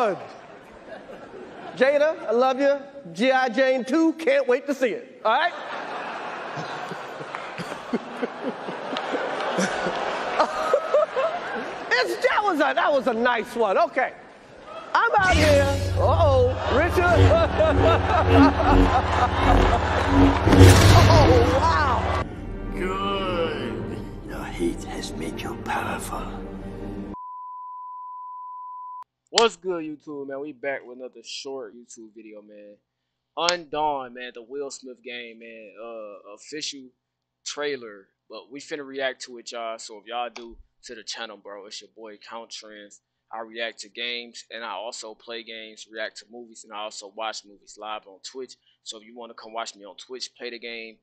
one. Jada, I love you. G.I. Jane 2, can't wait to see it. All right? that, was a, that was a nice one. Okay. I'm out here. Uh-oh, Richard. oh, wow. Good. Your heat has made you powerful. What's good, YouTube, man? We back with another short YouTube video, man. Undawn, man, the Will Smith game, man. Uh, official trailer, but we finna react to it, y'all. So if y'all do to the channel, bro, it's your boy Count Trends. I react to games, and I also play games, react to movies, and I also watch movies live on Twitch. So if you want to come watch me on Twitch, play the game,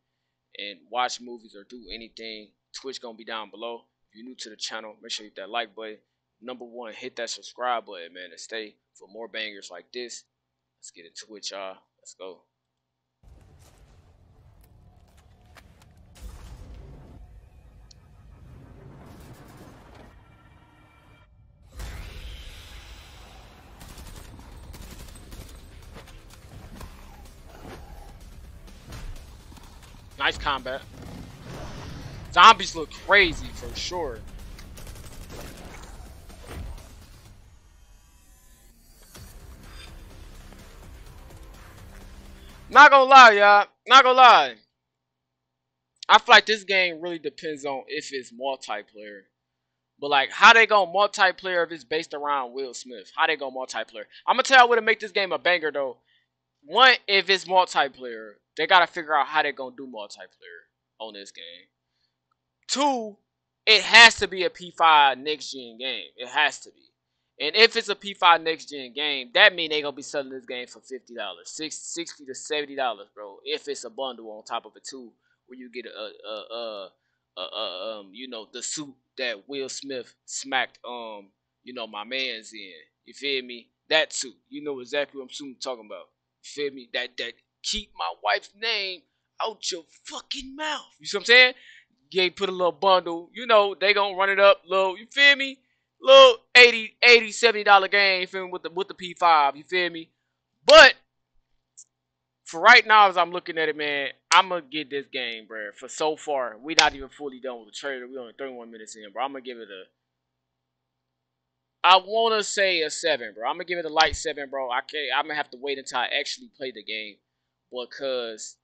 and watch movies or do anything, Twitch gonna be down below. If you're new to the channel, make sure you hit that like button number one, hit that subscribe button, man, and stay for more bangers like this. Let's get into it, y'all. Let's go. Nice combat. Zombies look crazy for sure. Not gonna lie, y'all. Not gonna lie. I feel like this game really depends on if it's multiplayer. But like, how they go multiplayer if it's based around Will Smith? How they go multiplayer? I'm gonna tell you what to make this game a banger though. One, if it's multiplayer, they gotta figure out how they gonna do multiplayer on this game. Two, it has to be a P5 next gen game. It has to be. And if it's a P5 next gen game, that mean they gonna be selling this game for fifty dollars, 60 to seventy dollars, bro. If it's a bundle on top of it too, where you get a, a, a, a, a um, you know, the suit that Will Smith smacked um, you know, my man's in. You feel me? That suit. You know exactly what I'm talking about. You feel me? That that keep my wife's name out your fucking mouth. You see what I'm saying? You put a little bundle. You know they gonna run it up, little. You feel me? Little 80 80 70 dollar game feel me with the with the p5 you feel me? But for right now as i'm looking at it man i'm gonna get this game bro. For so far we not even fully done with the trailer. We only 31 minutes in bro. I'm gonna give it a i want to say a 7 bro. I'm gonna give it a light 7 bro. I can't i'm gonna have to wait until i actually play the game because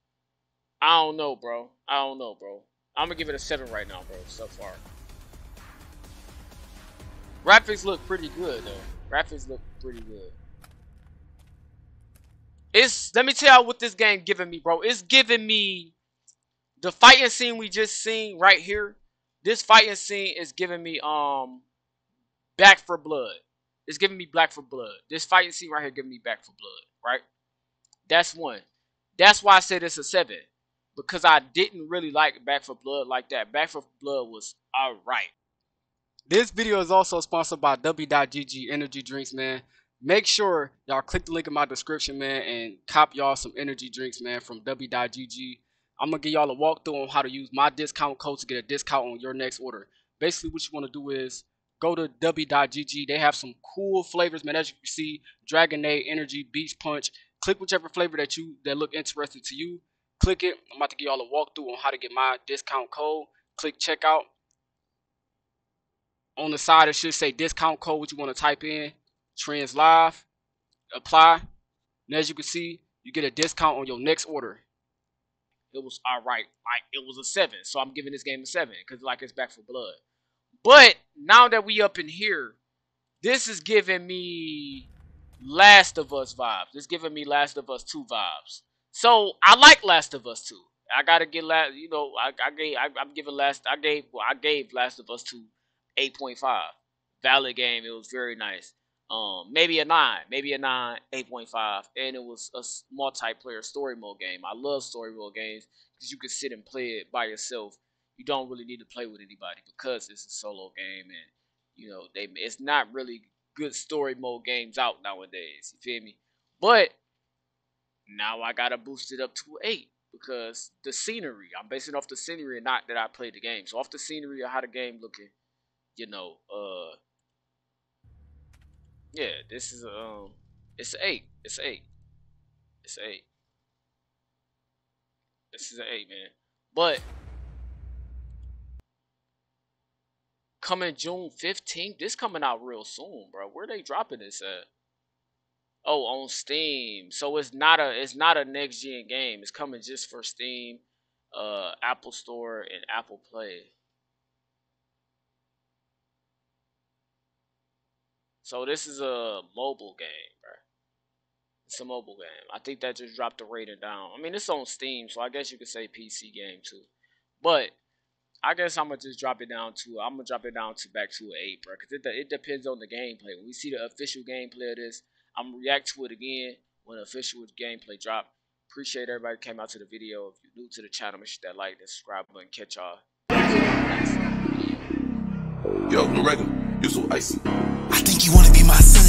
i don't know bro. I don't know bro. I'm gonna give it a 7 right now bro so far Graphics look pretty good though. Graphics look pretty good. It's let me tell y'all what this game giving me, bro. It's giving me the fighting scene we just seen right here. This fighting scene is giving me um Back for Blood. It's giving me Black for Blood. This fighting scene right here giving me Back for Blood, right? That's one. That's why I said it's a seven. Because I didn't really like Back for Blood like that. Back for Blood was alright. This video is also sponsored by Dubby.gg Energy Drinks, man. Make sure y'all click the link in my description, man, and cop y'all some energy drinks, man, from Dubby.gg. I'm going to give y'all a walkthrough on how to use my discount code to get a discount on your next order. Basically, what you want to do is go to Dubby.gg. They have some cool flavors, man. As you can see, Dragonade, Energy, Beach Punch. Click whichever flavor that you that look interesting to you. Click it. I'm about to give y'all a walkthrough on how to get my discount code. Click checkout on the side it should say discount code what you want to type in trends live apply. And as you can see you get a discount on your next order. It was all right like it was a seven so i'm giving this game a seven because like it's Back for Blood. But now that we up in here this is giving me last of us vibes. It's giving me last of us 2 vibes. So i like last of us 2 i gotta get last you know i, I gave I, i'm giving last i gave well i gave last of us 2 8.5. Valid game. It was very nice. Um, maybe a 9, maybe a 9, 8.5. And it was a multiplayer story mode game. I love story mode games because you can sit and play it by yourself. You don't really need to play with anybody because it's a solo game and you know they it's not really good story mode games out nowadays. You feel me? But now I gotta boost it up to eight because the scenery. I'm basing off the scenery and not that I played the game. So off the scenery of how the game looking, you know, uh Yeah, this is um, it's eight. It's eight. It's eight. This is an eight, man. But coming June 15th, this coming out real soon, bro. Where they dropping this at? Oh, on Steam. So it's not a it's not a next gen game. It's coming just for Steam, uh, Apple Store, and Apple Play. So this is a mobile game, bro. It's a mobile game. I think that just dropped the rating down. I mean, it's on Steam, so I guess you could say PC game too. But I guess I'm gonna just drop it down to I'm gonna drop it down to back to an eight, bro. Cause it it depends on the gameplay. When we see the official gameplay of this, I'm gonna react to it again when official gameplay drop. Appreciate everybody came out to the video. If you're new to the channel, make sure that like, that subscribe button. Catch y'all. Yo, McGregor, you're so icy. I think you wanna be my son.